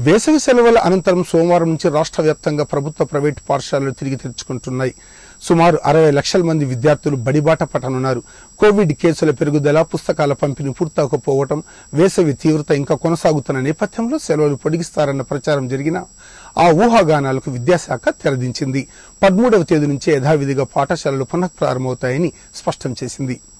వేసవి సెలవుల అనంతరం సోమవారం నుంచి రాష్ట్ర వ్యాప్తంగా ప్రభుత్వ ప్రైవేటు పాఠశాలలు తిరిగి తెరుచుకుంటున్నాయి. సుమారు అరవై లక్షల మంది విద్యార్థులు బడిబాట పట్టనున్నారు. కోవిడ్ కేసుల పెరుగుదల పుస్తకాల పంపిణీ పూర్తవకపోవటం వేసవి తీవ్రత ఇంకా కొనసాగుతున్న నేపథ్యంలో సెలవులు పొడిగిస్తారన్న ప్రచారం జరిగిన ఆ ఊహాగానాలకు విద్యాశాఖ తెరదించింది. పదమూడవ తేదీ నుంచే యథావిధిగా పాఠశాలలు పునఃప్రారంభమవుతాయని స్పష్టం చేసింది.